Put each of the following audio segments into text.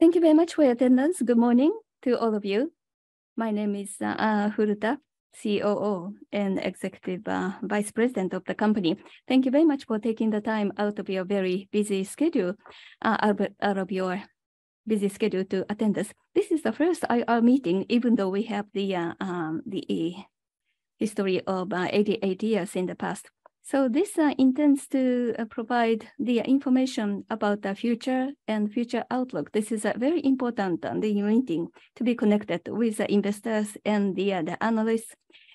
Thank you very much for your attendance. Good morning to all of you. My name is uh, Furuta, COO and Executive uh, Vice President of the company. Thank you very much for taking the time out of your very busy schedule uh, out of your busy schedule to attend this. This is the first IR meeting, even though we have the uh, um, the history of 88 years in the past. So this uh, intends to uh, provide the information about the future and future outlook. This is a very important the meeting to be connected with the investors and the analysts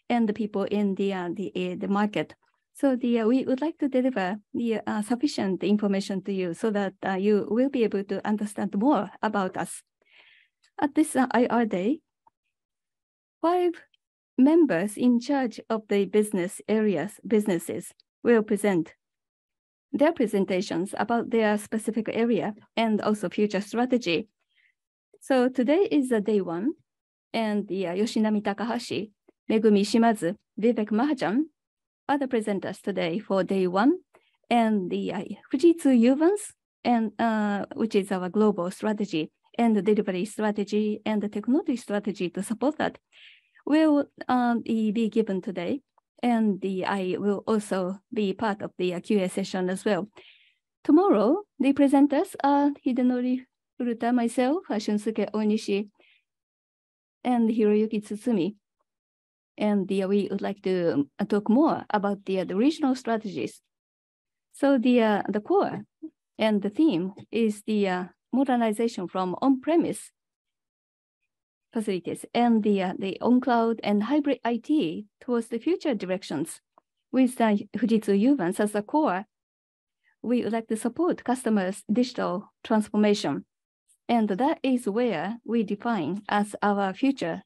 and the people in the market. So the we would like to deliver the sufficient information to you so that you will be able to understand more about us. At this IR day, five members in charge of the business areas, businesses will present their presentations about their specific area and also future strategy. So today is the day one, and the Yoshinami Takahashi, Megumi Shimazu, Vivek Mahajan are the presenters today for day one. And the uh, Fujitsu Uvance, which is our global strategy and the delivery strategy and the technology strategy to support that, will um, be given today. And I will also be part of the uh, Q&A session as well. Tomorrow, the presenters are uh, Hidenori Furuta, myself, uh, Shunsuke Onishi, and Hiroyuki Tsutsumi. And we would like to talk more about the regional strategies. So the, the core and the theme is the modernization from on-premise facilities and uh, the on-cloud and hybrid IT towards the future directions. With the Fujitsu Uvance as the core, we would like to support customers' digital transformation, and that is where we define as our future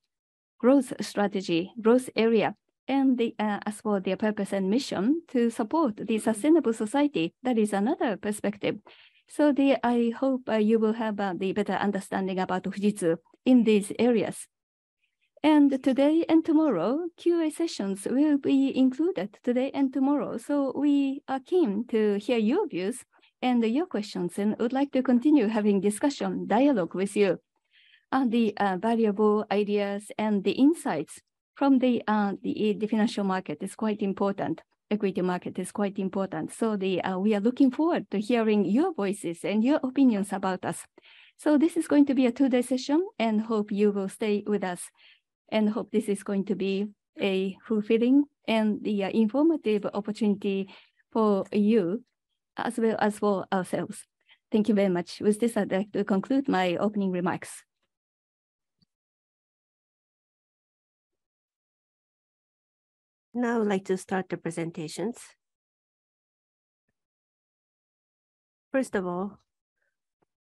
growth strategy, growth area, and the uh, as for their purpose and mission to support the sustainable society, that is another perspective. I hope uh, you will have uh, the better understanding about Fujitsu in these areas. And today and tomorrow, Q&A sessions will be included today and tomorrow. So we are keen to hear your views and your questions, and would like to continue having discussion, dialogue with you. on The uh, valuable ideas and the insights from the the financial market is quite important. Equity market is quite important. So uh, we are looking forward to hearing your voices and your opinions about us. So this is going to be a two-day session, and hope you will stay with us, and hope this is going to be a fulfilling and the informative opportunity for you as well as for ourselves. Thank you very much. With this, I'd like to conclude my opening remarks. Now I would like to start the presentations. First of all,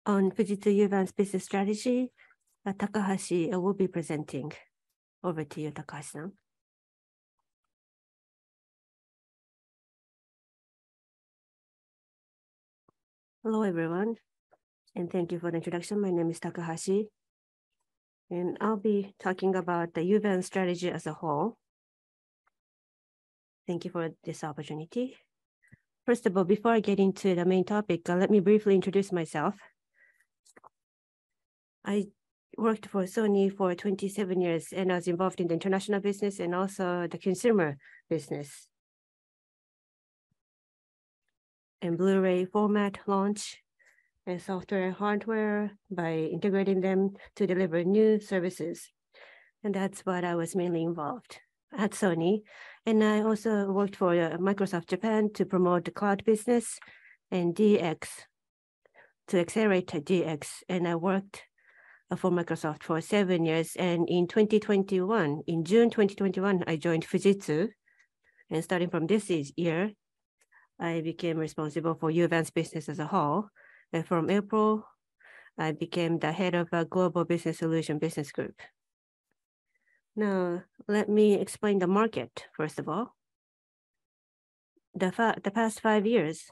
on Fujitsu Uvance business strategy, uh, Takahashi uh, will be presenting. Over to you, Takahashi-san. Hello, everyone, and thank you for the introduction. My name is Takahashi, and I'll be talking about the Uvance strategy as a whole. Thank you for this opportunity. First of all, before I get into the main topic, uh, let me briefly introduce myself. I worked for Sony for 27 years, and I was involved in the international business and also the consumer business. And Blu-ray format launch and software, and hardware by integrating them to deliver new services, and that's what I was mainly involved at Sony. And I also worked for uh, Microsoft Japan to promote the cloud business and DX, to accelerate DX. And I worked uh, for Microsoft for seven years. And in 2021, in June 2021, I joined Fujitsu. And starting from this year, I became responsible for Uvance business as a whole. And from April, I became the head of a Global Business Solution business group. Now, let me explain the market, first of all. The the past five years,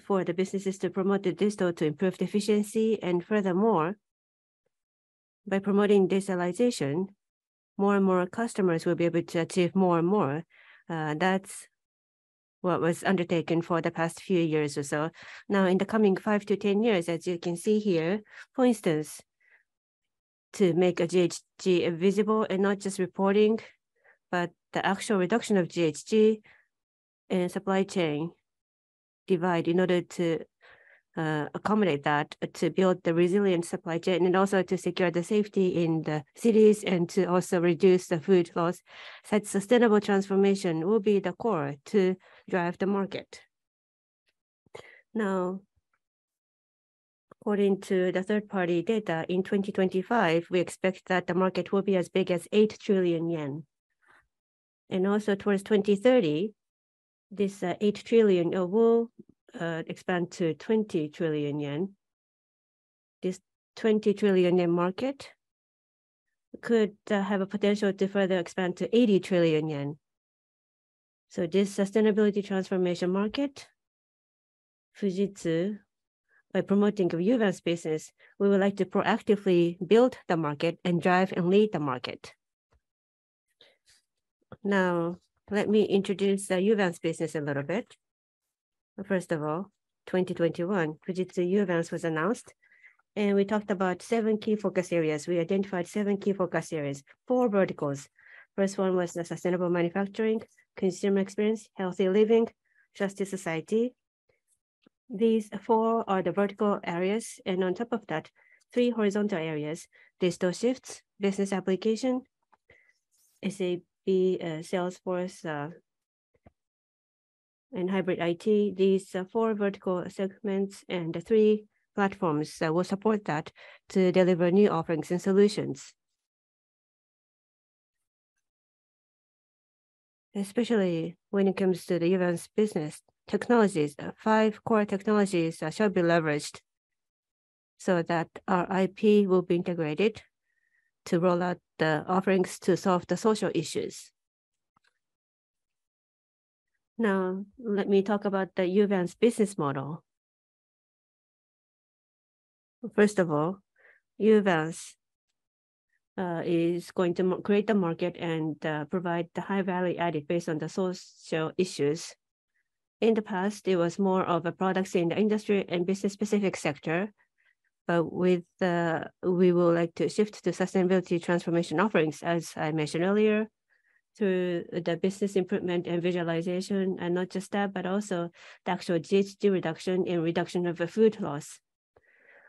for the businesses to promote the digital to improve efficiency, and furthermore, by promoting digitalization, more and more customers will be able to achieve more and more. Uh, that's what was undertaken for the past few years or so. Now, in the coming five to 10 years, as you can see here, for instance, to make a GHG visible and not just reporting, but the actual reduction of GHG and supply chain divide in order to uh, accommodate that to build the resilient supply chain and also to secure the safety in the cities and to also reduce the food loss. Such sustainable transformation will be the core to drive the market. Now, according to the third-party data, in 2025, we expect that the market will be as big as 8 trillion yen. And also towards 2030, this uh, 8 trillion uh, will uh, expand to 20 trillion yen. This 20 trillion yen market could have a potential to further expand to 80 trillion yen. So this sustainability transformation market, Fujitsu, by promoting Uvance business, we would like to proactively build the market and drive and lead the market. Now, let me introduce the Uvance business a little bit. First of all, 2021, Fujitsu Uvance was announced, and we talked about seven key focus areas. We identified seven key focus areas, four verticals. First one was the sustainable manufacturing, consumer experience, healthy living, justice society. These four are the vertical areas, and on top of that, three horizontal areas, digital shifts, business application, SAP, uh, Salesforce, uh, and hybrid IT. These uh, four vertical segments and the three platforms uh, will support that to deliver new offerings and solutions. Especially when it comes to the Uvance business, technologies, five core technologies shall be leveraged so that our IP will be integrated to roll out the offerings to solve the social issues. Now, let me talk about the Uvance business model. First of all, Uvance uh, is going to create the market and uh, provide the high value added based on the social issues. In the past, it was more of a products in the industry and business specific sector. But with uh, we would like to shift to sustainability transformation offerings, as I mentioned earlier, through the business improvement and visualization, and not just that, but also the actual GHG reduction and reduction of the food loss.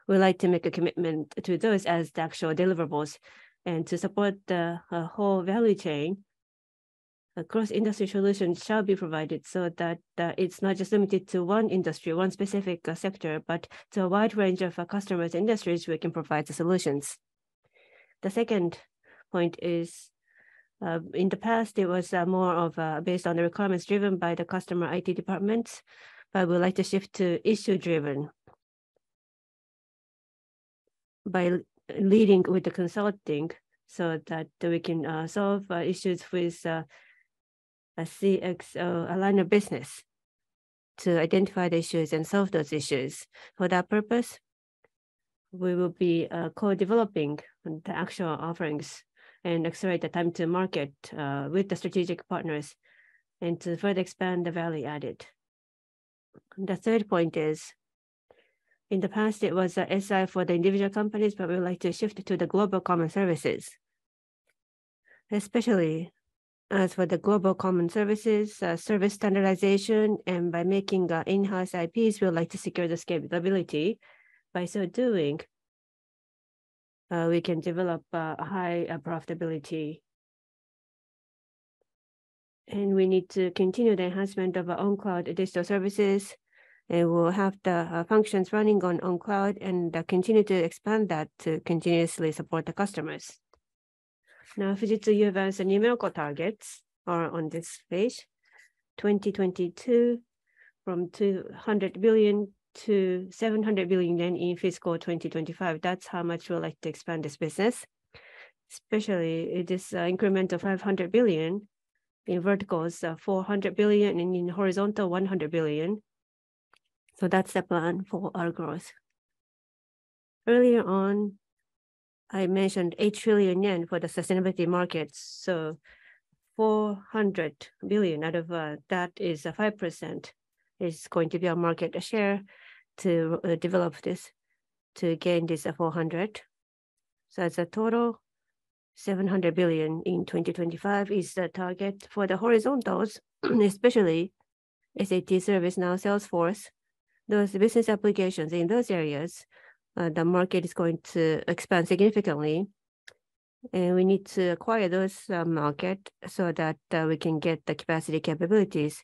We like to make a commitment to those as the actual deliverables and to support the uh, whole value chain. Across industry solutions shall be provided so that uh, it's not just limited to one industry, one specific uh, sector, but to a wide range of uh, customers industries we can provide the solutions. The second point is uh, in the past, it was uh, more of uh, based on the requirements driven by the customer IT departments, but we'd like to shift to issue-driven by leading with the consulting so that we can uh, solve issues with a CXO, a line of business to identify the issues and solve those issues. For that purpose, we will be co-developing the actual offerings and accelerate the time to market uh, with the strategic partners and to further expand the value added. The third point is, in the past, it was a SI for the individual companies, but we would like to shift to the global common services. Especially as for the global common services, uh, service standardization, and by making uh, in-house IPs, we would like to secure the scalability. By so doing, uh, we can develop high profitability. And we need to continue the enhancement of our own cloud digital services. And we'll have the functions running on on cloud and continue to expand that to continuously support the customers. Now, Fujitsu Uvance numerical targets are on this page. 2022, from 200 billion to 700 billion yen in fiscal 2025. That's how much we'd like to expand this business, especially this uh, increment of 500 billion in verticals, uh, 400 billion, and in horizontal, 100 billion. So that's the plan for our growth. Earlier on, I mentioned 8 trillion yen for the sustainability markets. So 400 billion out of uh, that is 5% is going to be our market share to uh, develop this to gain this uh, 400. So As a total, 700 billion in 2025 is the target for the horizontals, especially SAP ServiceNow, Salesforce. Those business applications in those areas, Uh, the market is going to expand significantly, and we need to acquire those uh, market so that uh, we can get the capacity capabilities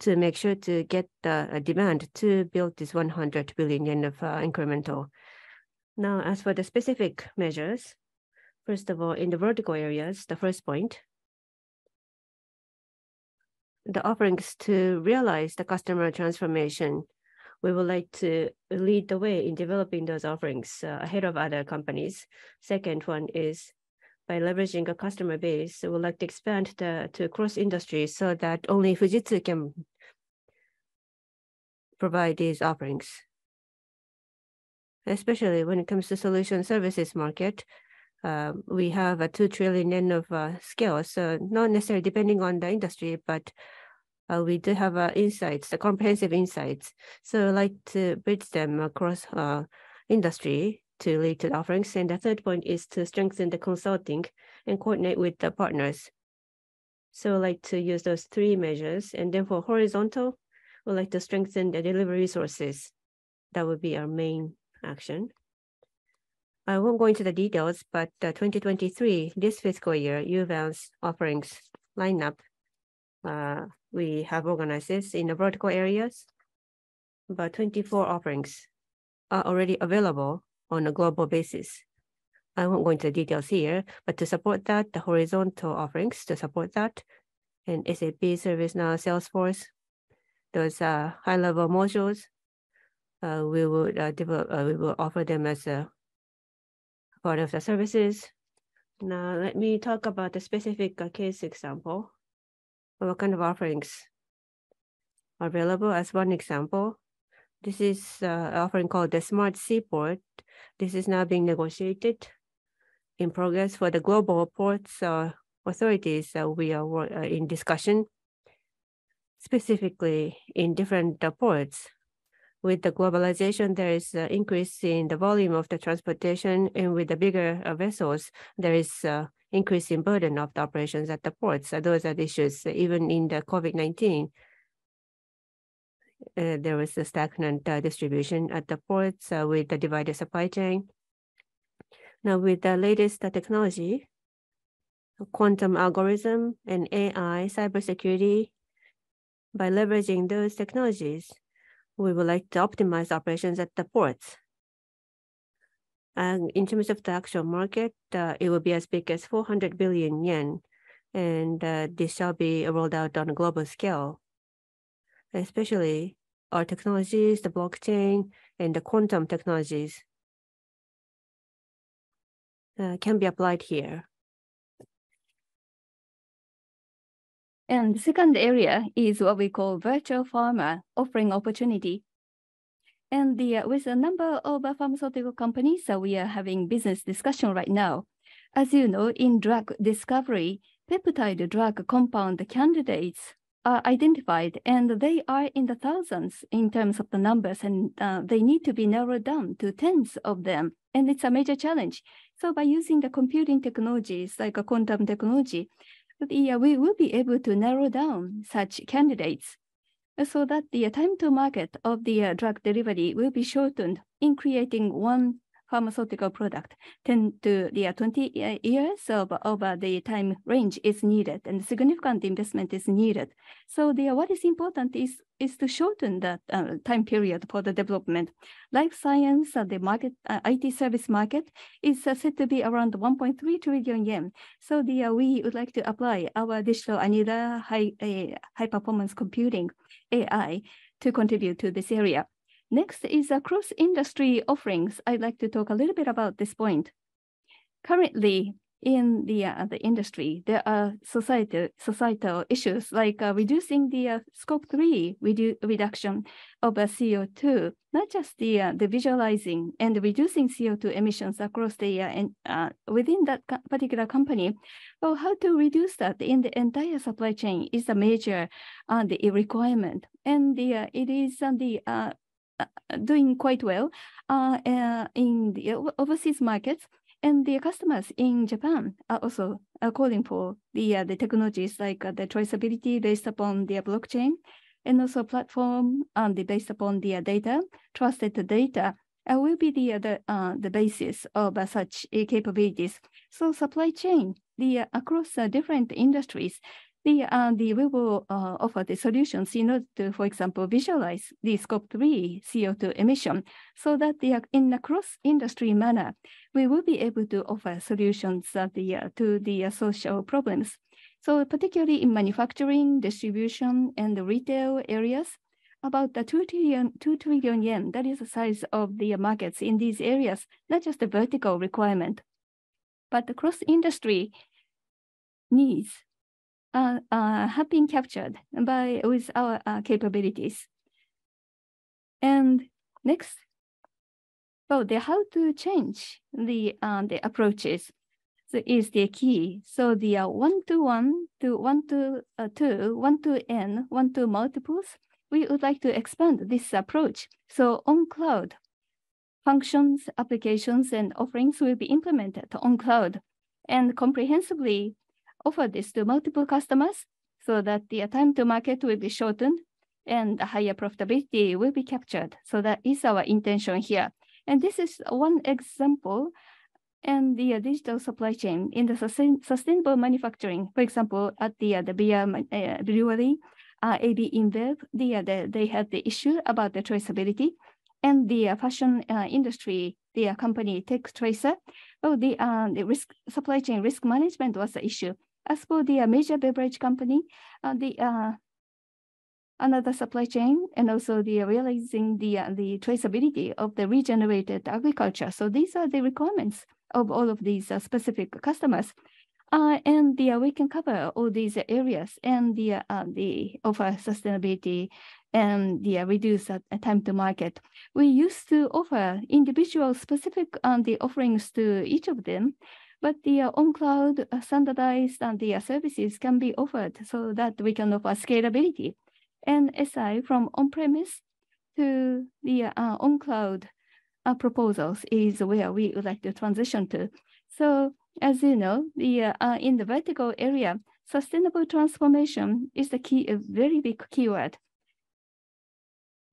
to make sure to get the demand to build this 100 billion yen of incremental. Now, as for the specific measures, first of all, in the vertical areas, the first point, the offerings to realize the customer transformation, we would like to lead the way in developing those offerings uh, ahead of other companies. Second one is by leveraging a customer base, we would like to expand the, to cross industries so that only Fujitsu can provide these offerings. Especially when it comes to solution services market, um, we have a 2 trillion yen of uh, scale. So not necessarily depending on the industry, but Uh, we do have uh, insights, the comprehensive insights. So I'd like to bridge them across uh, industry to lead to the offerings. And the third point is to strengthen the consulting and coordinate with the partners. So I'd like to use those three measures. And then for horizontal, we'd like to strengthen the delivery resources. That would be our main action. I won't go into the details, but 2023, this fiscal year, Uvance offerings lineup, we have organized in the vertical areas. About 24 offerings are already available on a global basis. I won't go into details here, but to support that, the horizontal offerings to support that, and SAP, ServiceNow, Salesforce, those high-level modules, uh, we would uh, develop, we will offer them as a part of the services. Now, let me talk about the specific case example. What kind of offerings are available as one example. This is a offering called the Smart Seaport. This is now being negotiated in progress for the global ports uh, authorities. We are uh, in discussion specifically in different ports. With the globalization, there is an increase in the volume of the transportation, and with the bigger vessels, there is increase in burden of the operations at the ports. Those are the issues. Even in the COVID-19, uh, there was a stagnant uh, distribution at the ports uh, with the divided supply chain. Now, with the latest technology, quantum algorithm and AI cybersecurity, by leveraging those technologies, we would like to optimize operations at the ports. And in terms of the actual market, uh, it will be as big as 400 billion yen, and uh, this shall be rolled out on a global scale. Especially our technologies, the blockchain and the quantum technologies, uh, can be applied here. And the second area is what we call Virtual Pharma Offering Opportunity. And uh, with a number of uh, pharmaceutical companies, uh, we are having business discussion right now. As you know, in drug discovery, peptide drug compound candidates are identified, and they are in the thousands in terms of the numbers, and they need to be narrowed down to tens of them, and it's a major challenge. So by using the computing technologies like a quantum technology, we will be able to narrow down such candidates so that the time to market of the uh, drug delivery will be shortened in creating one pharmaceutical product. 10 to the uh, 20 uh, years of over the time range is needed, and significant investment is needed. So the, what is important is is to shorten the time period for the development. Life science, and the market, IT service market is said to be around 1.3 trillion yen. So the, we would like to apply our digital annealer high-performance computing AI to contribute to this area. Next is cross-industry offerings. I'd like to talk a little bit about this point. Currently, in the, uh, the industry, there are societal, societal issues like uh, reducing the uh, scope three redu reduction of uh, CO2, not just the, uh, the visualizing and reducing CO2 emissions across the, and, within that particular company. Well, how to reduce that in the entire supply chain is a major the requirement. And the, it is the doing quite well in the overseas markets and the customers in Japan are also are calling for the uh, the technologies like uh, the traceability based upon the blockchain, and also platform um, the based upon the data, trusted data uh, will be the the uh, the basis of uh, such uh, capabilities. So supply chain, the across different industries, the, uh, the we will uh, offer the solutions in order to, for example, visualize the scope three CO2 emission so that the, in a cross-industry manner, we will be able to offer solutions uh, the, uh, to the uh, social problems. So particularly in manufacturing, distribution, and the retail areas, about the 2 trillion, 2 trillion yen, that is the size of the markets in these areas, not just the vertical requirement, but the cross-industry needs uh, uh, have been captured by with our uh, capabilities. And next, well, the how to change the uh, the approaches so is the key. So the uh, one to one to one to uh, two, one to n, one to multiples. We would like to expand this approach. So on cloud, functions, applications, and offerings will be implemented on cloud and comprehensively offer this to multiple customers so that the time to market will be shortened and the higher profitability will be captured. So that is our intention here. And this is one example and the uh, digital supply chain in the sustain sustainable manufacturing. For example, at the uh, the beer uh, brewery, uh, AB InBev, the, uh, the, they had the issue about the traceability, and the uh, fashion uh, industry, the company Tech Tracer, oh, the the risk supply chain risk management was the issue. As for the uh, major beverage company, uh, the uh, another supply chain and also the realizing the the traceability of the regenerated agriculture. So these are the requirements of all of these specific customers. Uh, and the, uh, we can cover all these areas and the, uh, the offer sustainability and the reduce time to market. We used to offer individual specific um, the offerings to each of them, but the uh, on-cloud uh, standardized and the uh, services can be offered so that we can offer scalability. And SI from on-premise to the on-cloud proposals is where we would like to transition to. So as you know, the in the vertical area, sustainable transformation is the key, a very big keyword.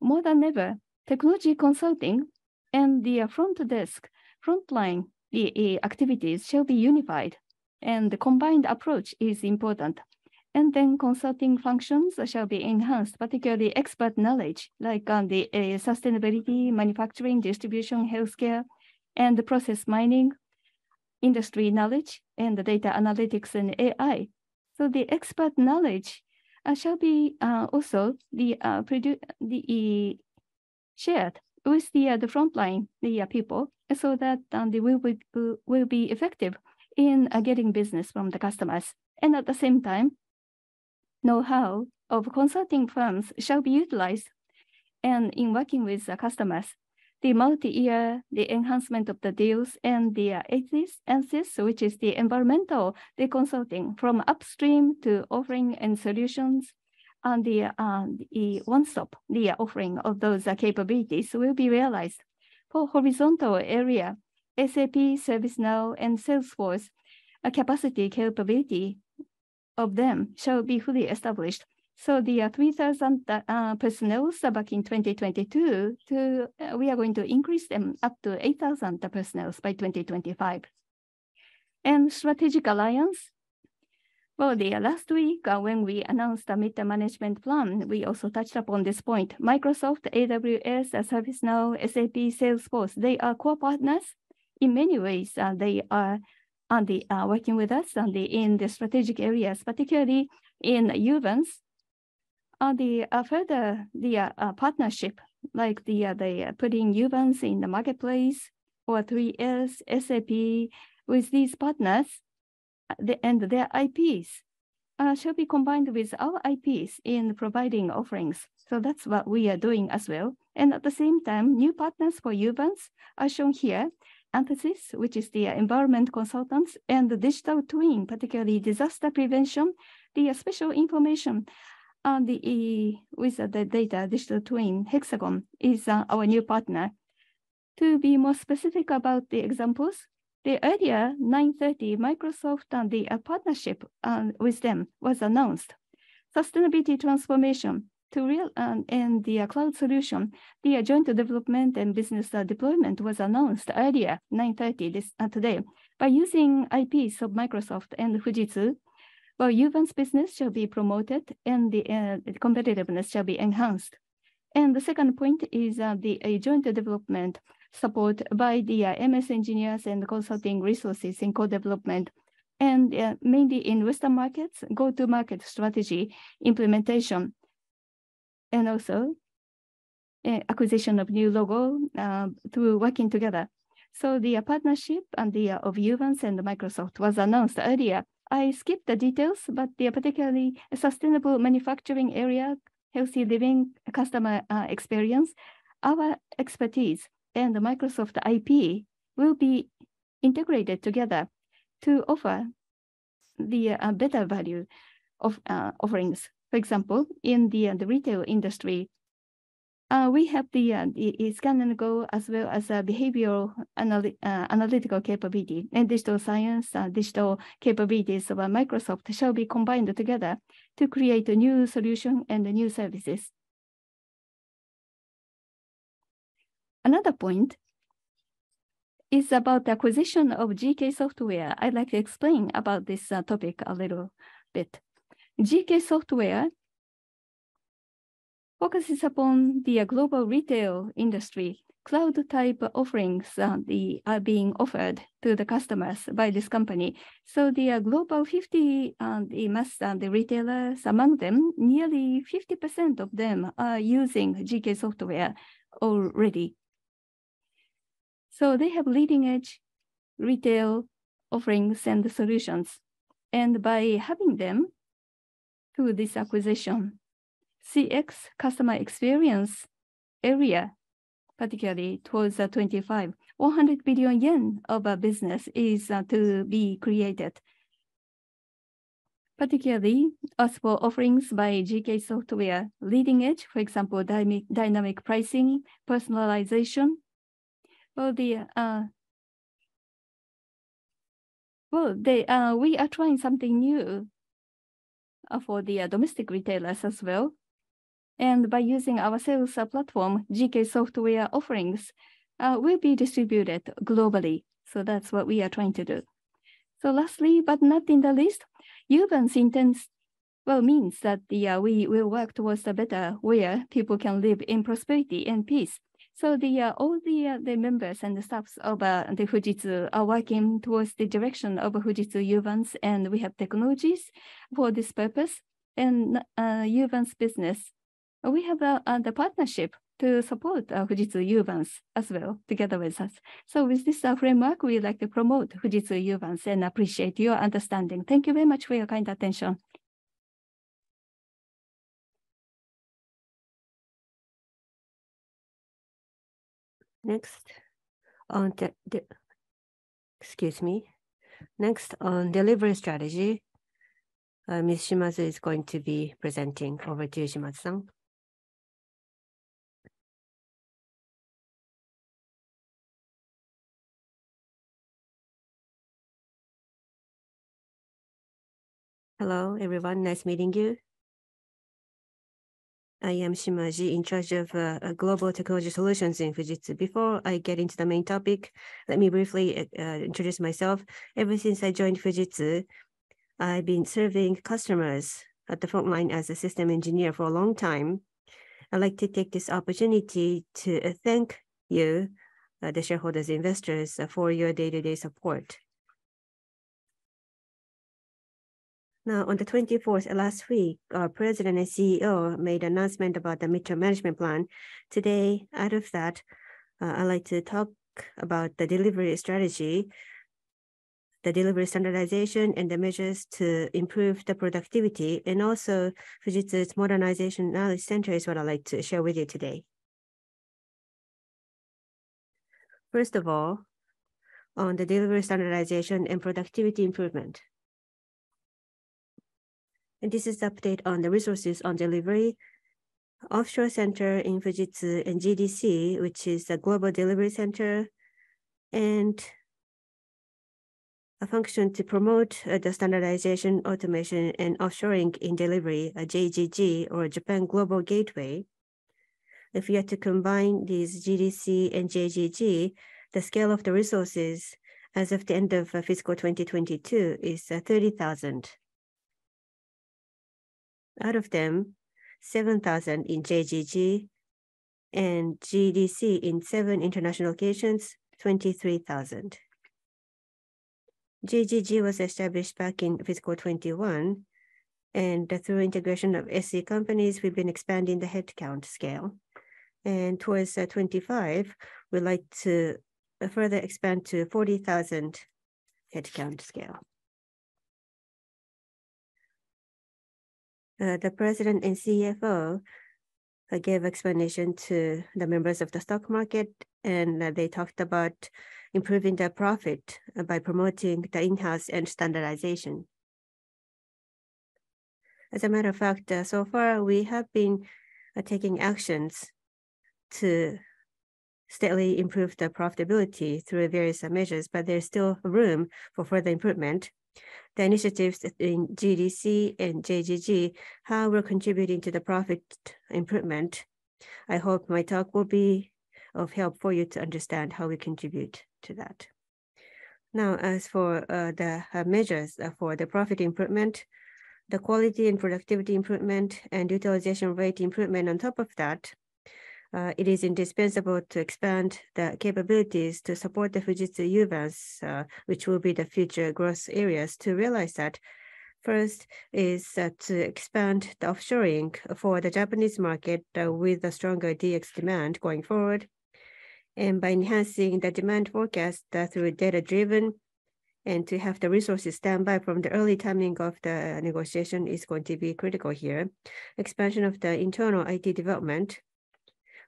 More than ever, technology consulting and the front desk, frontline the activities shall be unified, and the combined approach is important. And then consulting functions shall be enhanced, particularly expert knowledge, like on the uh, sustainability, manufacturing, distribution, healthcare, and the process mining, industry knowledge, and the data analytics and AI. So the expert knowledge uh, shall be uh, also the, uh, the shared with the, uh, the frontline the, uh, people so that um, they will be, will be effective in uh, getting business from the customers. And at the same time, know-how of consulting firms shall be utilized and in working with the customers. The multi-year, the enhancement of the deals and the uh, which is the environmental the consulting from upstream to offering and solutions and the, uh, the one-stop the offering of those uh, capabilities will be realized. Horizontal area, SAP, ServiceNow, and Salesforce a capacity capability of them shall be fully established. So the uh, 3,000 uh, personnel back in 2022, to, uh, we are going to increase them up to 8,000 personnel by 2025. And strategic alliance, well, the uh, last week uh, when we announced the midterm management plan, we also touched upon this point. Microsoft, AWS, uh, ServiceNow, SAP, Salesforce, they are core partners. In many ways, uh, they are on the uh, working with us on the in the strategic areas, particularly in Uvance. On the uh, further the uh, partnership, like the the putting Uvance in the marketplace or 3S, SAP, with these partners, the, and their IPs uh, shall be combined with our IPs in providing offerings. So that's what we are doing as well. And at the same time, new partners for Uvance are shown here. Anthesis, which is the environment consultants, and the digital twin, particularly disaster prevention, the special information on the with the data digital twin, Hexagon is uh, our new partner. To be more specific about the examples, the earlier 930 Microsoft and the uh, partnership uh, with them was announced. Sustainability transformation to real um, and the uh, cloud solution, the uh, joint development and business uh, deployment was announced earlier 930 this today by using IPs of Microsoft and Fujitsu. Well, Uvance business shall be promoted and the competitiveness shall be enhanced. And the second point is the joint development support by the uh, MS engineers and consulting resources in co-development, and uh, mainly in Western markets, go-to-market strategy implementation, and also uh, acquisition of new logo through working together. So the partnership and the of Uvance and Microsoft was announced earlier. I skipped the details, but the particularly sustainable manufacturing area, healthy living, customer uh, experience, our expertise and the Microsoft IP will be integrated together to offer the uh, better value of uh, offerings. For example, in the, uh, the retail industry, uh, we have the, uh, the scan and go as well as a behavioral uh, analytical capability and digital science, digital capabilities of Microsoft shall be combined together to create a new solution and new services. Another point is about the acquisition of GK Software. I'd like to explain about this uh, topic a little bit. GK Software focuses upon the uh, global retail industry. Cloud type offerings uh, the, are being offered to the customers by this company. So the uh, global 50 uh, the mass uh, the retailers, among them, nearly 50% of them are using GK Software already. So they have leading edge retail offerings and solutions. And by having them through this acquisition, CX customer experience area, particularly towards uh, 25, 100 billion yen of a business is uh, to be created. Particularly as for offerings by GK Software, leading edge, for example, dynamic pricing, personalization, well, the uh, well, they uh, we are trying something new uh, for the uh, domestic retailers as well. And by using our sales uh, platform, GK software offerings uh, will be distributed globally. So that's what we are trying to do. So lastly, but not in the least, Uvance intends well means that the uh, we will work towards a better where people can live in prosperity and peace. So the uh, all the uh, the members and the staffs of uh, the Fujitsu are working towards the direction of Fujitsu Uvance, and we have technologies for this purpose. And uh, Uvance business, we have uh, uh, the partnership to support uh, Fujitsu Uvance as well together with us. So with this framework, we like to promote Fujitsu Uvance and appreciate your understanding. Thank you very much for your kind attention. Next on the, the excuse me. Next on delivery strategy, uh, Ms. Shimazu is going to be presenting. Over to you, Shimazu-san. Hello, everyone. Nice meeting you. I am Shimazu, in charge of uh, uh, global technology solutions in Fujitsu. Before I get into the main topic, let me briefly uh, uh, introduce myself. Ever since I joined Fujitsu, I've been serving customers at the front line as a system engineer for a long time. I'd like to take this opportunity to uh, thank you, uh, the shareholders, investors, for your day-to-day -day support. Now, on the 24th last week, our president and CEO made an announcement about the midterm management plan. Today, out of that, uh, I'd like to talk about the delivery strategy. the delivery standardization and the measures to improve the productivity, and also Fujitsu's Modernization Knowledge Center is what I'd like to share with you today. First of all, on the delivery standardization and productivity improvement. And this is the update on the resources on delivery. Offshore center in Fujitsu and GDC, which is the global delivery center, and a function to promote uh, the standardization, automation, and offshoring in delivery, a JGG or Japan Global Gateway. If you had to combine these GDC and JGG, the scale of the resources as of the end of uh, fiscal 2022 is uh, 30,000. Out of them, 7,000 in JGG and GDC in seven international locations, 23,000. JGG was established back in fiscal 21, and through integration of SE companies, we've been expanding the headcount scale. And towards uh, 25, we'd like to further expand to 40,000 headcount scale. Uh, the president and CFO uh, gave explanation to the members of the stock market, and uh, they talked about improving their profit uh, by promoting the in-house and standardization. As a matter of fact, uh, so far we have been taking actions to steadily improve the profitability through various measures, but there's still room for further improvement. The initiatives in GDC and JGG, how we're contributing to the profit improvement. I hope my talk will be of help for you to understand how we contribute to that. Now, as for uh, the uh, measures uh, for the profit improvement, the quality and productivity improvement and utilization rate improvement on top of that, it is indispensable to expand the capabilities to support the Fujitsu Uvance, uh, which will be the future growth areas to realize that. First is uh, to expand the offshoring for the Japanese market uh, with a stronger DX demand going forward. And by enhancing the demand forecast uh, through data-driven and to have the resources stand by from the early timing of the negotiation is going to be critical here. Expansion of the internal IT development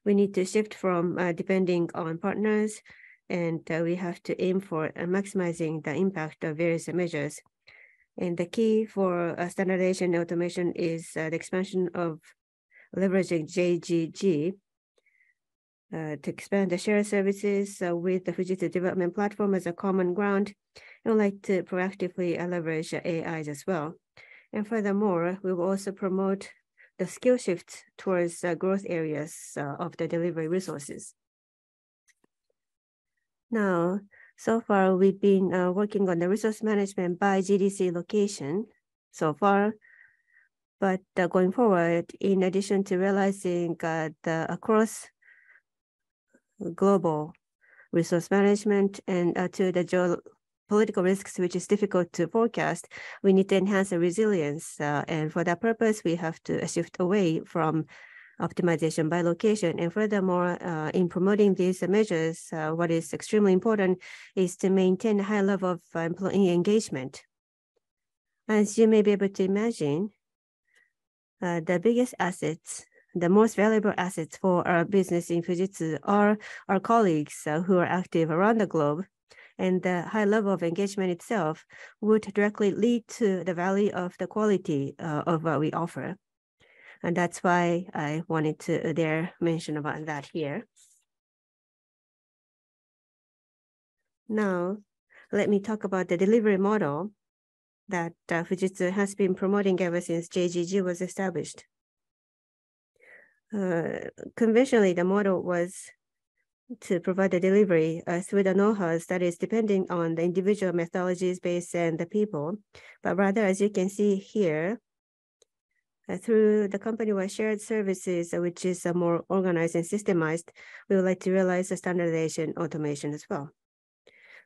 we need to shift from uh, depending on partners, and uh, we have to aim for uh, maximizing the impact of various measures. And the key for standardization and automation is the expansion of leveraging JGG to expand the shared services with the Fujitsu development platform as a common ground. And would like to proactively leverage AIs as well. And furthermore, we will also promote the skill shift towards uh, growth areas uh, of the delivery resources. Now, so far we've been uh, working on the resource management by GDC location so far, but uh, going forward, in addition to realizing uh, the across global resource management and uh, to the political risks, which is difficult to forecast, we need to enhance the resilience. Uh, and for that purpose, we have to shift away from optimization by location. And furthermore, uh, in promoting these measures, uh, what is extremely important is to maintain a high level of employee engagement. As you may be able to imagine, uh, the biggest assets, the most valuable assets for our business in Fujitsu are our colleagues uh, who are active around the globe and the high level of engagement itself would directly lead to the value of the quality uh, of what we offer. And that's why I wanted to uh, there mention about that here. Now, let me talk about the delivery model that uh, Fujitsu has been promoting ever since JGG was established. Uh, conventionally, the model was to provide the delivery uh, through the know-hows that is depending on the individual methodologies based and the people, but rather, as you can see here, uh, through the company-wide shared services, uh, which is uh, more organized and systemized, we would like to realize the standardization automation as well.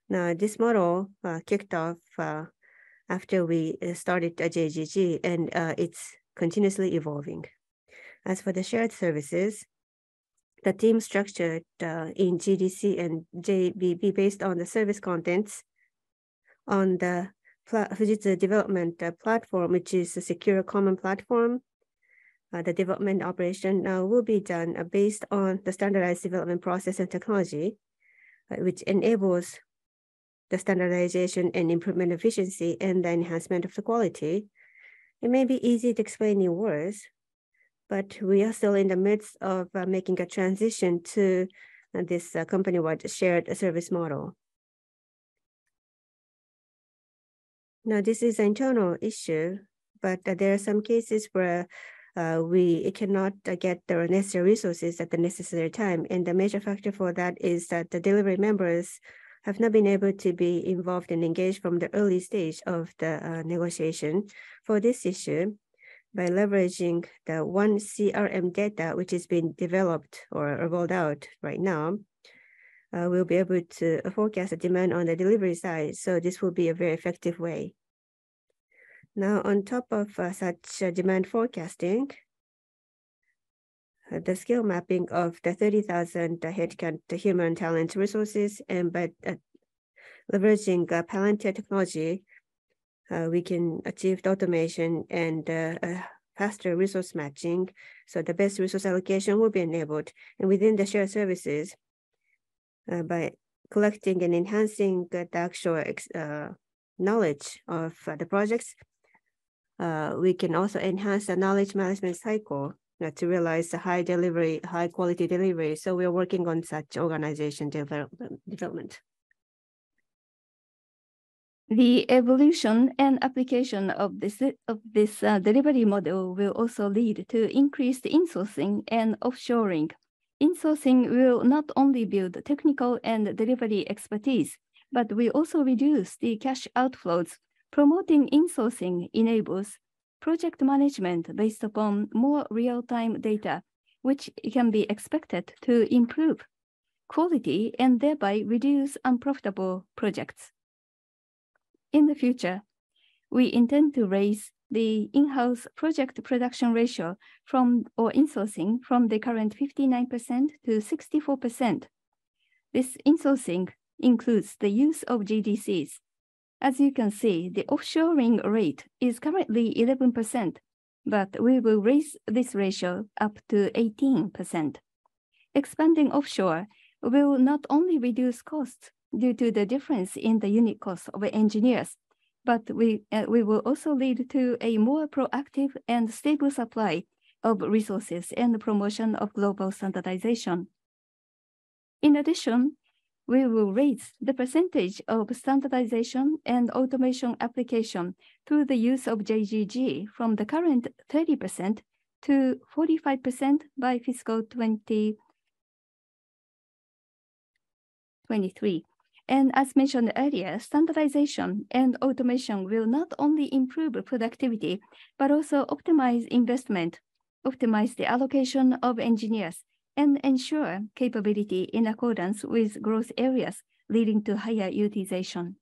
Now, this model uh, kicked off uh, after we started a JGG, and it's continuously evolving. As for the shared services, the team structured uh, in GDC and JGG based on the service contents on the Fujitsu development uh, platform, which is a secure common platform. Uh, the development operation now will be done uh, based on the standardized development process and technology, uh, which enables the standardization and improvement efficiency and the enhancement of the quality. It may be easy to explain in words, but we are still in the midst of uh, making a transition to uh, this company-wide shared service model. Now, this is an internal issue, but uh, there are some cases where uh, we cannot uh, get the necessary resources at the necessary time. And the major factor for that is that the delivery members have not been able to be involved and engaged from the early stage of the uh, negotiation. For this issue, by leveraging the one CRM data, which is being developed or rolled out right now, uh, we'll be able to forecast the demand on the delivery side. So this will be a very effective way. Now, on top of uh, such uh, demand forecasting, uh, the skill mapping of the 30,000 headcount human talent resources and by uh, leveraging uh, Palantir technology, uh, we can achieve the automation and faster resource matching. So the best resource allocation will be enabled. And within the shared services, uh, by collecting and enhancing the actual uh, knowledge of uh, the projects, uh, we can also enhance the knowledge management cycle uh, to realize the high delivery, high quality delivery. So we are working on such organization development. The evolution and application of this, of this uh, delivery model will also lead to increased insourcing and offshoring Insourcing will not only build technical and delivery expertise, but will also reduce the cash outflows. Promoting insourcing enables project management based upon more real-time data, which can be expected to improve quality and thereby reduce unprofitable projects. In the future, we intend to raise the in-house project production ratio from or insourcing from the current 59% to 64%. This insourcing includes the use of GDCs. As you can see, the offshoring rate is currently 11%, but we will raise this ratio up to 18%. Expanding offshore will not only reduce costs due to the difference in the unit cost of engineers, but we, uh, we will also lead to a more proactive and stable supply of resources and the promotion of global standardization. In addition, we will raise the percentage of standardization and automation application through the use of JGG from the current 30% to 45% by fiscal 2023. And as mentioned earlier, standardization and automation will not only improve productivity, but also optimize investment, optimize the allocation of engineers, and ensure capability in accordance with growth areas, leading to higher utilization.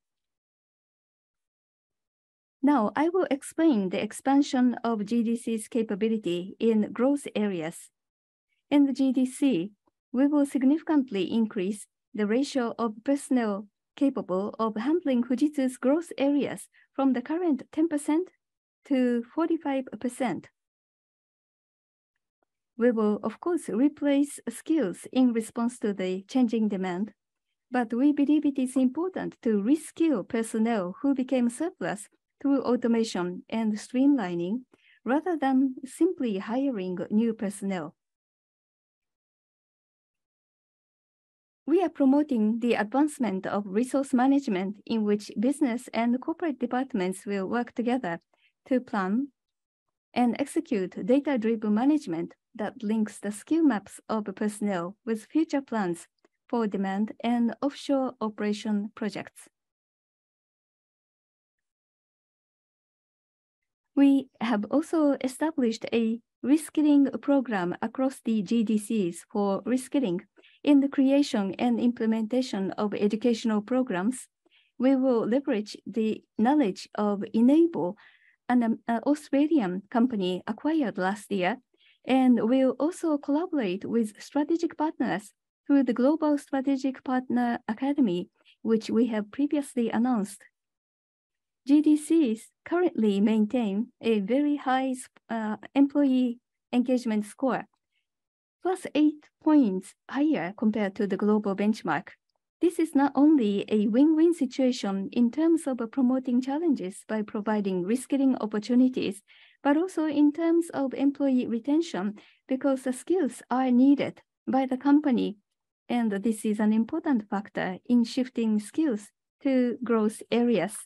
Now, I will explain the expansion of GDC's capability in growth areas. In the GDC, we will significantly increase the ratio of personnel capable of handling Fujitsu's growth areas from the current 10% to 45%. We will, of course, replace skills in response to the changing demand, but we believe it is important to reskill personnel who became surplus through automation and streamlining rather than simply hiring new personnel. We are promoting the advancement of resource management in which business and corporate departments will work together to plan and execute data-driven management that links the skill maps of personnel with future plans for demand and offshore operation projects. We have also established a reskilling program across the GDCs for reskilling in the creation and implementation of educational programs, we will leverage the knowledge of Enable, an um, Australian company acquired last year, and will also collaborate with strategic partners through the Global Strategic Partner Academy, which we have previously announced. GDCs currently maintain a very high uh, employee engagement score, plus eight points higher compared to the global benchmark. This is not only a win-win situation in terms of promoting challenges by providing reskilling opportunities, but also in terms of employee retention because the skills are needed by the company. And this is an important factor in shifting skills to growth areas.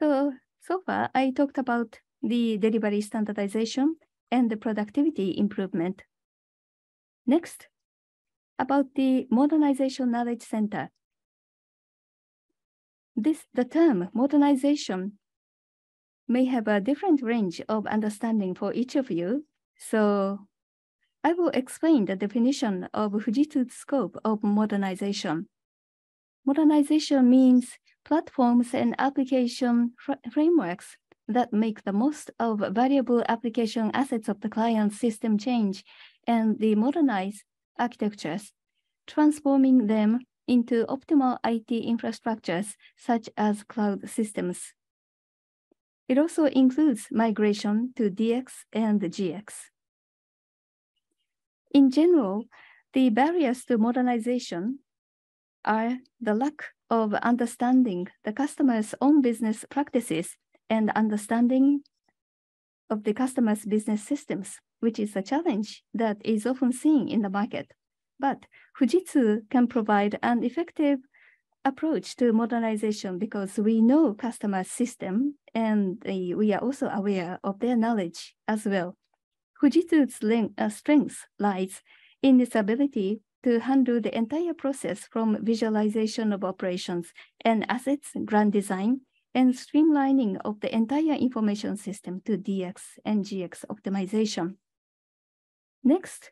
So, so far I talked about the delivery standardization and the productivity improvement. Next, about the Modernization Knowledge Center. This, the term modernization may have a different range of understanding for each of you, so I will explain the definition of Fujitsu's scope of modernization. Modernization means platforms and application fr frameworks that make the most of valuable application assets of the client system change and the modernize architectures, transforming them into optimal IT infrastructures such as cloud systems. It also includes migration to DX and GX. In general, the barriers to modernization are the lack of understanding the customer's own business practices and understanding of the customer's business systems, which is a challenge that is often seen in the market. But Fujitsu can provide an effective approach to modernization because we know customer system and we are also aware of their knowledge as well. Fujitsu's uh, strength lies in its ability to handle the entire process from visualization of operations and assets, grand design, and streamlining of the entire information system to DX and GX optimization. Next,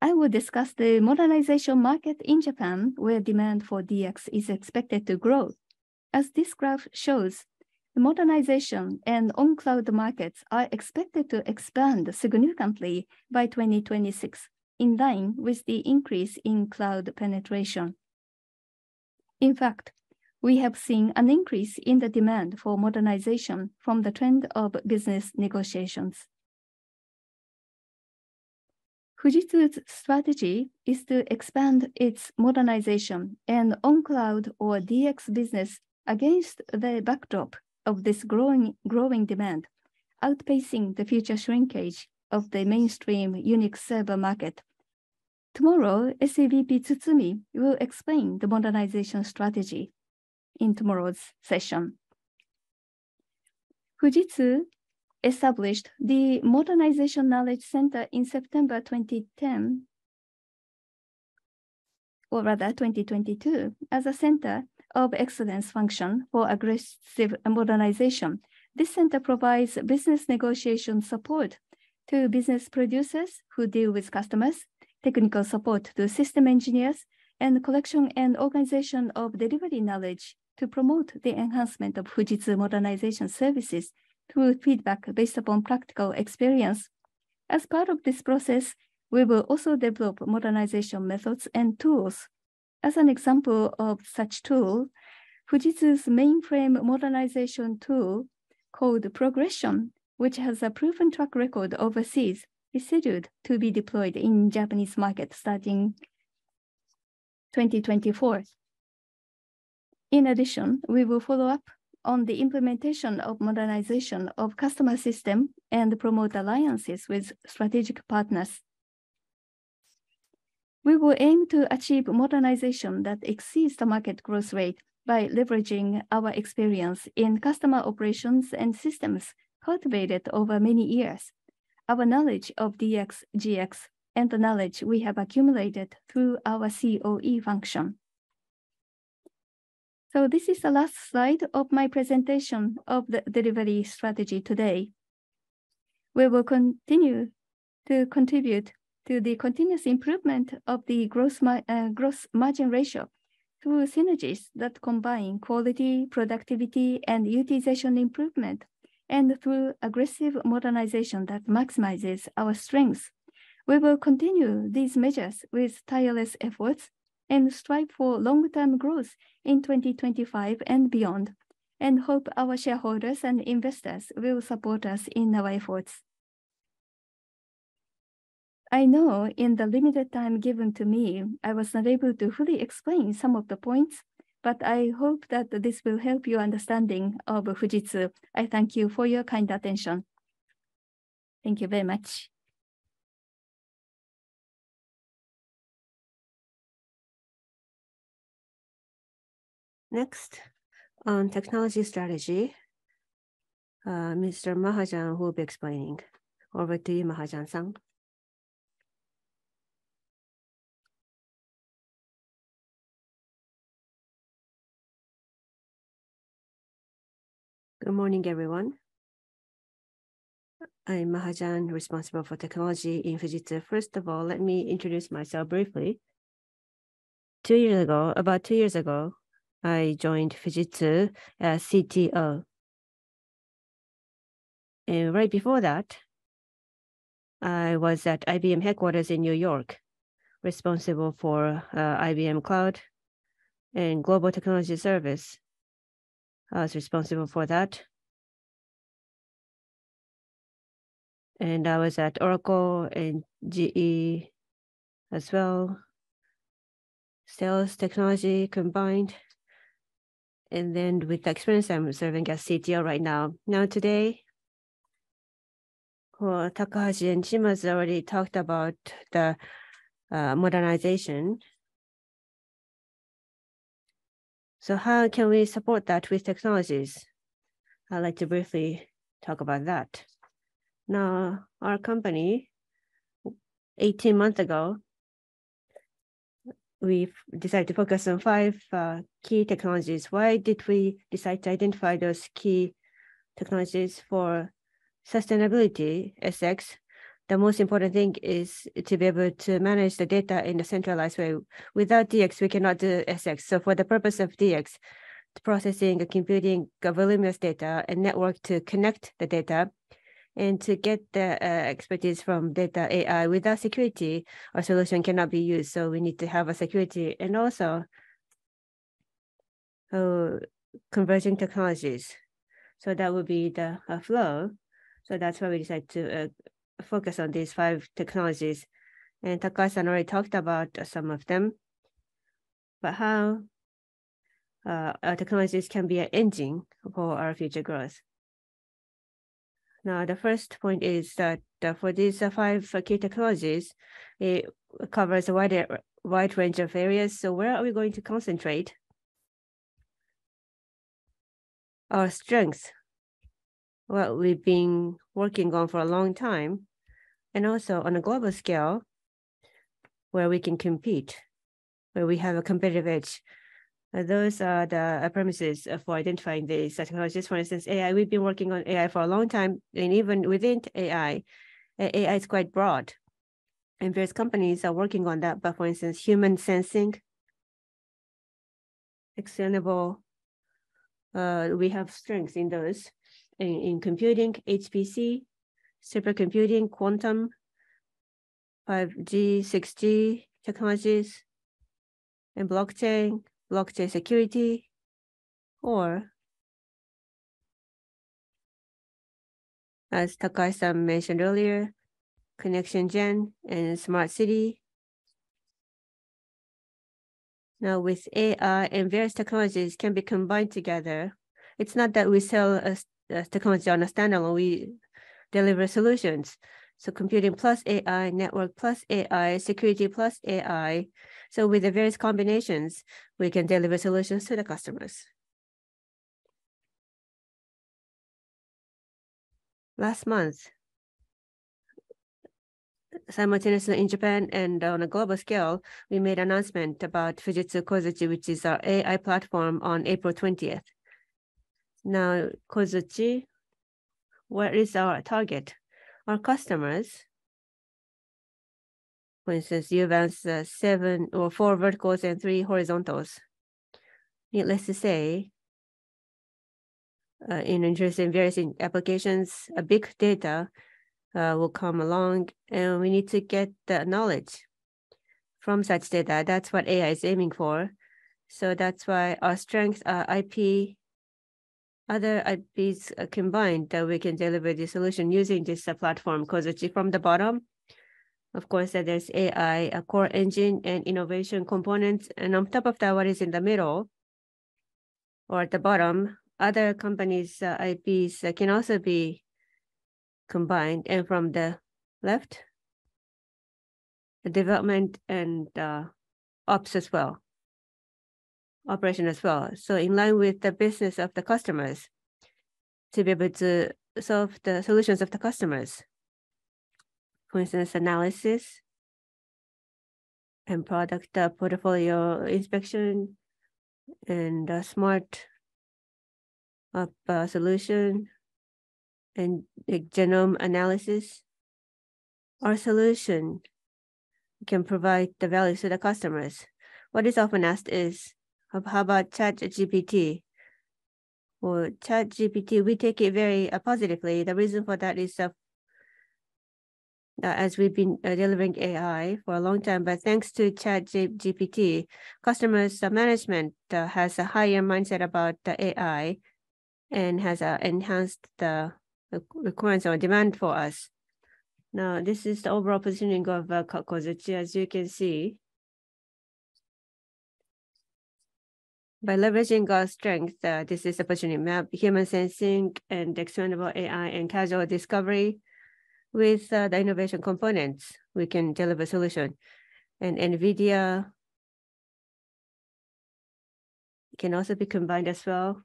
I will discuss the modernization market in Japan, where demand for DX is expected to grow. As this graph shows, the modernization and on-cloud markets are expected to expand significantly by 2026, in line with the increase in cloud penetration. In fact, we have seen an increase in the demand for modernization from the trend of business negotiations. Fujitsu's strategy is to expand its modernization and on-cloud or DX business against the backdrop of this growing, growing demand, outpacing the future shrinkage of the mainstream Unix server market. Tomorrow, SEVP Tsutsumi will explain the modernization strategy in tomorrow's session. Fujitsu established the Modernization Knowledge Center in September 2010, or rather 2022, as a center of excellence function for aggressive modernization. This center provides business negotiation support to business producers who deal with customers, technical support to system engineers, and collection and organization of delivery knowledge to promote the enhancement of Fujitsu modernization services through feedback based upon practical experience. As part of this process, we will also develop modernization methods and tools. As an example of such tool, Fujitsu's mainframe modernization tool called Progression, which has a proven track record overseas, is scheduled to be deployed in Japanese market starting 2024. In addition, we will follow up on the implementation of modernization of customer system and promote alliances with strategic partners. We will aim to achieve modernization that exceeds the market growth rate by leveraging our experience in customer operations and systems cultivated over many years, our knowledge of DX, GX, and the knowledge we have accumulated through our COE function. So this is the last slide of my presentation of the delivery strategy today. We will continue to contribute to the continuous improvement of the gross, ma uh, gross margin ratio through synergies that combine quality, productivity, and utilization improvement, and through aggressive modernization that maximizes our strengths. We will continue these measures with tireless efforts and strive for long-term growth in 2025 and beyond, and hope our shareholders and investors will support us in our efforts. I know in the limited time given to me, I was not able to fully explain some of the points, but I hope that this will help your understanding of Fujitsu. I thank you for your kind attention. Thank you very much. Next, on technology strategy, uh, Mr. Mahajan will be explaining. Over to you, Mahajan-san. Good morning, everyone. I'm Mahajan, responsible for technology in Fujitsu. First of all, let me introduce myself briefly. Two years ago, about two years ago, I joined Fujitsu as CTO. Right before that, I was at IBM headquarters in New York, responsible for uh, IBM Cloud and Global Technology Service. I was responsible for that. And I was at Oracle and GE as well, sales technology combined. And then with the experience, I'm serving as CTO right now. Now, today, well, Takahashi and Shimazu already talked about the uh, modernization. So how can we support that with technologies? I'd like to briefly talk about that. Now, our company, 18 months ago, we decided to focus on five uh, key technologies. Why did we decide to identify those key technologies for sustainability, SX? The most important thing is to be able to manage the data in a centralized way. Without DX, we cannot do SX. So for the purpose of DX, processing computing voluminous data and network to connect the data and to get the uh, expertise from data AI, without security, our solution cannot be used. So we need to have a security and also uh, converging technologies. So that would be the uh, flow. So that's why we decided to focus on these five technologies. Takahashi already talked about some of them, but how our technologies can be an engine for our future growth. Now, the first point is that uh, for these uh, five key technologies, it covers a wide range of areas. So where are we going to concentrate? Our strengths, what we've been working on for a long time, and also on a global scale, where we can compete, where we have a competitive edge. Uh, those are the uh, premises uh, for identifying these technologies. For instance, AI, we've been working on AI for a long time. And even within AI, AI is quite broad. And various companies are working on that. But for instance, human sensing, extendable, we have strengths in those. In computing, HPC, supercomputing, quantum, 5G, 6G technologies, and blockchain, blockchain security, or as Takahashi mentioned earlier, connection chain and smart city. Now, with AI and various technologies can be combined together. It's not that we sell a technology on a standalone. We deliver solutions. So computing plus AI, network plus AI, security plus AI. So with the various combinations, we can deliver solutions to the customers. Last month, simultaneously in Japan and on a global scale, we made announcement about Fujitsu Kozuchi, which is our AI platform on April 20th. Now, Kozuchi, what is our target? Our customers, for instance, Uvance seven or four verticals and three horizontals. Needless to say, uh, in interesting various applications, a big data uh, will come along, and we need to get the knowledge from such data. That's what AI is aiming for. So that's why our strengths are IP, other uh, IPs uh, combined that we can deliver the solution using this uh, platform. Kozuchi from the bottom, of course, there's AI, a core engine and innovation components. And on top of that, what is in the middle or at the bottom, other companies' IPs can also be combined. And from the left, the development and ops as well, operation as well. So in line with the business of the customers to be able to solve the solutions of the customers. For instance, analysis and product uh, portfolio inspection and uh, smart uh, solution and genome analysis. Our solution can provide the value to the customers. What is often asked is, how about ChatGPT? For ChatGPT, we take it very uh, positively. The reason for that is uh, uh, as we've been delivering AI for a long time, but thanks to ChatGPT, customers' management has a higher mindset about the AI and has enhanced the requirements or demand for us. Now, this is the overall positioning of Kozuchi, as you can see. By leveraging our strength, uh, this is positioning map, human sensing and extendable AI and causal discovery with uh, the innovation components. We can deliver solution. And NVIDIA can also be combined as well.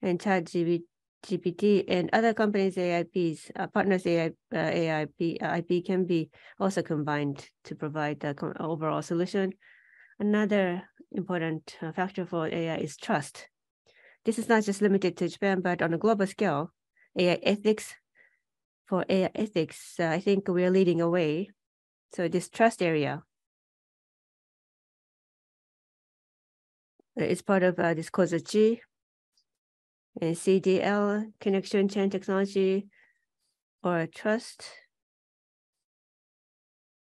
And ChatGPT and other companies' AIPs, uh, partners' AI AIP IP can be also combined to provide the overall solution. Another important uh, factor for AI is trust. This is not just limited to Japan, but on a global scale, AI ethics. For AI ethics, uh, I think we are leading away. So this trust area uh, is part of this Kozuchi and CDL, connection chain technology or trust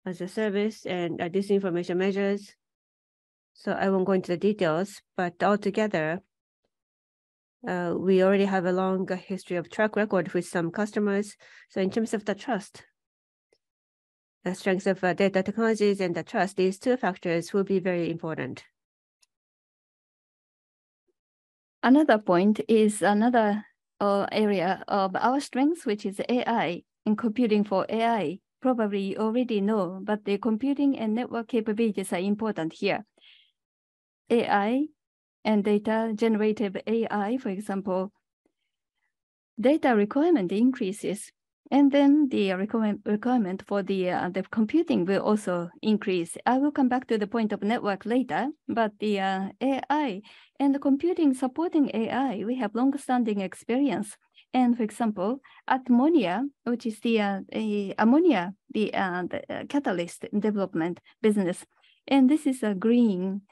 as a service and disinformation measures. So I won't go into the details, but altogether, uh, we already have a long history of track record with some customers. So in terms of the trust, the strength of uh, data technologies and the trust, these two factors will be very important. Another point is another uh, area of our strengths, which is AI and computing for AI. Probably you already know, but the computing and network capabilities are important here. AI and data generative AI, for example, data requirement increases, and then the requirement for the uh, the computing will also increase. I will come back to the point of network later, but the uh, AI and the computing supporting AI, we have long-standing experience. And for example, ammonia, which is the uh, ammonia, the, the catalyst development business. And this is a green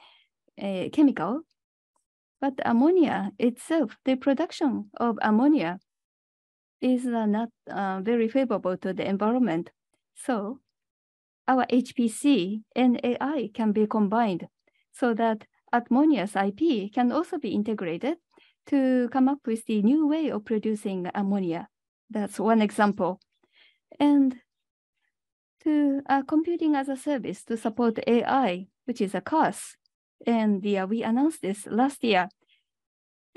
Uh, chemical. But ammonia itself, the production of ammonia is uh, not uh, very favorable to the environment. So our HPC and AI can be combined so that ammonia's IP can also be integrated to come up with the new way of producing ammonia. That's one example. And to computing as a service to support AI, which is a CaaS. And we announced this last year.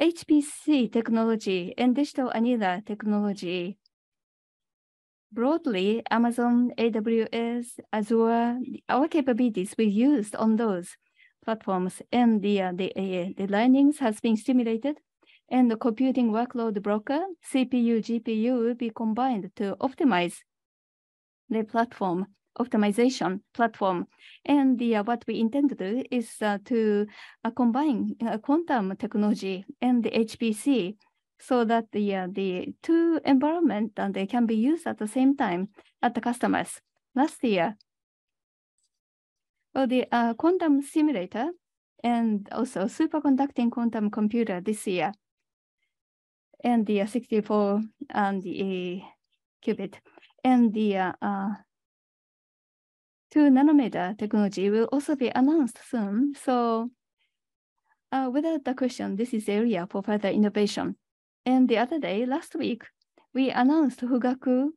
HPC technology and digital annealer technology. Broadly, Amazon, AWS, Azure, our capabilities we used on those platforms. And the uh, the uh, the learnings has been stimulated. And the computing workload broker, CPU, GPU will be combined to optimize the platform, optimization platform. And uh, what we intend to do is uh, to uh, combine quantum technology and the HPC so that the the two environments and they can be used at the same time at the customers. Last year, well, the quantum simulator and also superconducting quantum computer this year. And the 64 and the qubit. And 2 nanometer technology will also be announced soon. So uh, without the question, this is area for further innovation. And the other day, last week, we announced Fugaku.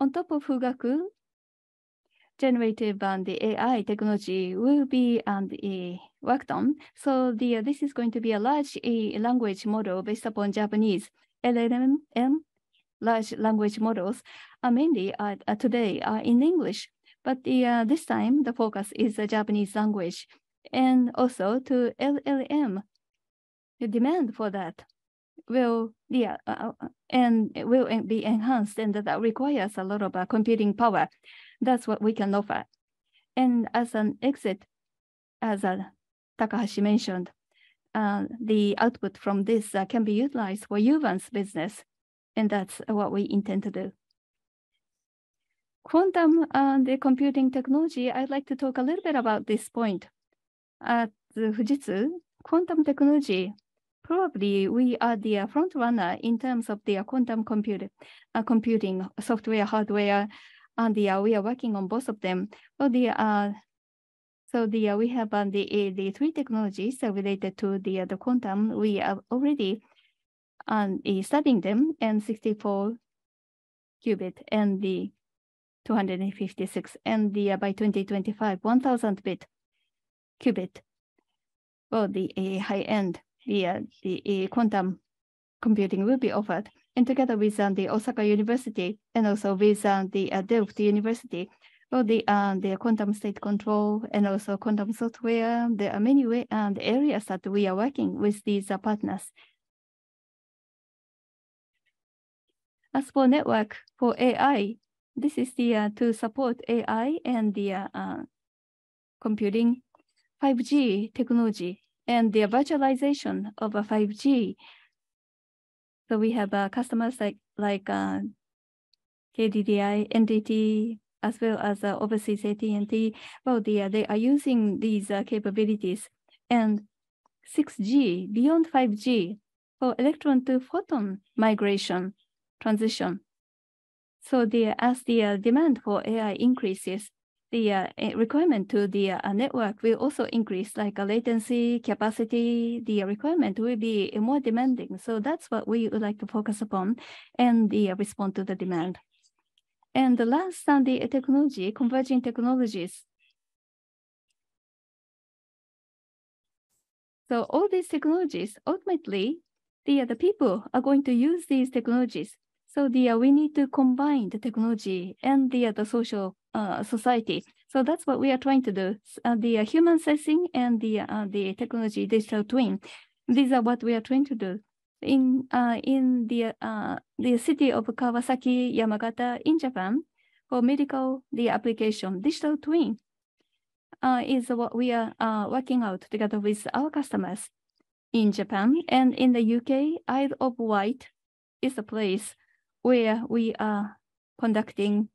On top of Fugaku, generative and the AI technology will be and uh, worked on. So the uh, this is going to be a large uh, language model based upon Japanese LLM large language models are mainly uh, today are in English, but the, uh, this time the focus is the Japanese language, and also to LLM, the demand for that will yeah uh, and will be enhanced, and that requires a lot of computing power. That's what we can offer. And as an exit, as uh, Takahashi mentioned, uh, the output from this uh, can be utilized for Uvance business, and that's what we intend to do. Quantum and the computing technology, I'd like to talk a little bit about this point. At Fujitsu, quantum technology, probably we are the front runner in terms of the quantum computer, uh, computing software, hardware, and the, uh, we are working on both of them. Well, the uh, so the uh, we have uh, the the three technologies related to the the quantum. We are already um, studying them and 64 qubit and the 256 and the by 2025 1000 bit qubit. Well, the high end the uh, the quantum computing will be offered and together with uh, the Osaka University and also with uh, the uh, Delft University, well, the uh, the quantum state control and also quantum software. There are many way, and areas that we are working with these uh, partners. As for network for AI, this is the uh, to support AI and the uh, computing 5G technology and the virtualization of a 5G so we have uh, customers like like uh, KDDI, NTT, as well as uh, overseas AT&T. Well, they, uh, they are using these uh, capabilities. And 6G, beyond 5G, for electron to photon migration transition. So the, as the uh, demand for AI increases, the uh, requirement to the uh, network will also increase, like a latency, capacity, the requirement will be more demanding. So that's what we would like to focus upon and the respond to the demand. And the last on the technology, converging technologies. So all these technologies, ultimately, the, the people are going to use these technologies. So the, we need to combine the technology and the, the social uh, society. So that's what we are trying to do. Uh, the uh, human sensing and the uh, the technology digital twin. These are what we are trying to do. In uh, in the uh, the city of Kawasaki, Yamagata, in Japan, for medical the application digital twin is what we are working out together with our customers in Japan and in the UK. Isle of Wight is a place where we are conducting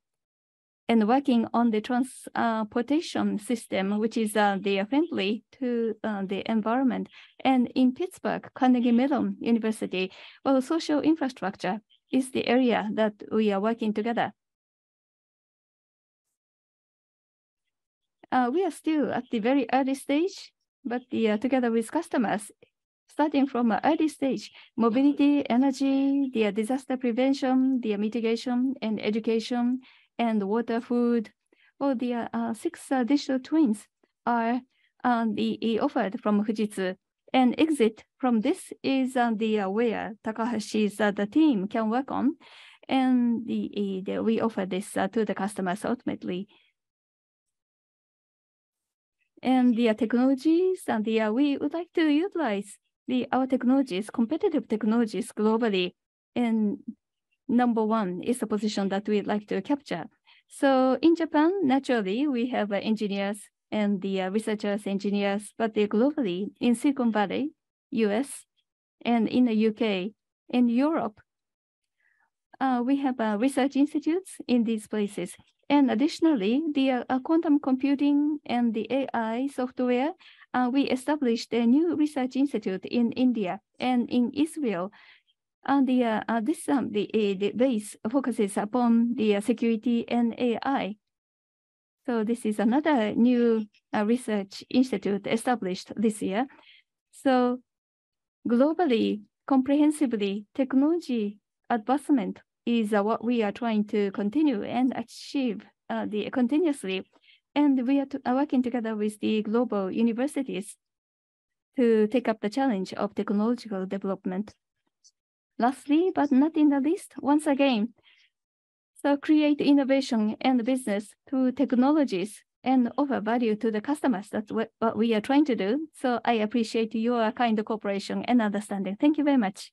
and working on the transportation system, which is uh, the friendly to uh, the environment. And in Pittsburgh, Carnegie Mellon University, well, social infrastructure is the area that we are working together. Uh, we are still at the very early stage, but the, uh, together with customers, starting from an early stage, mobility, energy, the disaster prevention, the mitigation and education, and water, food. Well, the uh, six uh, digital twins are uh, the offered from Fujitsu. And exit from this is uh, the uh, where Takahashi's uh, the team can work on, and the, the we offer this uh, to the customers ultimately. And the technologies and the we would like to utilize our technologies, competitive technologies globally, and number one is the position that we'd like to capture. So in Japan, naturally, we have uh, engineers and the uh, researchers, engineers, but they're globally in Silicon Valley, US, and in the UK, in Europe. Uh, we have uh, research institutes in these places. And additionally, the uh, quantum computing and the AI software, uh, we established a new research institute in India and in Israel and the, uh, uh, this um, the, uh, the base focuses upon the uh, security and AI. So this is another new uh, research institute established this year. So globally, comprehensively, technology advancement is uh, what we are trying to continue and achieve uh, the continuously. And we are, are working together with the global universities to take up the challenge of technological development. Lastly, but not in the least, once again, so create innovation and business through technologies and offer value to the customers. That's what, what we are trying to do. So I appreciate your kind cooperation and understanding. Thank you very much.